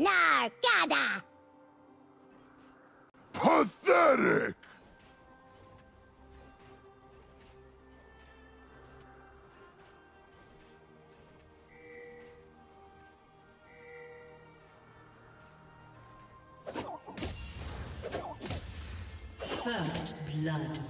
Nargada! Pathetic! First blood.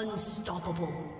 Unstoppable.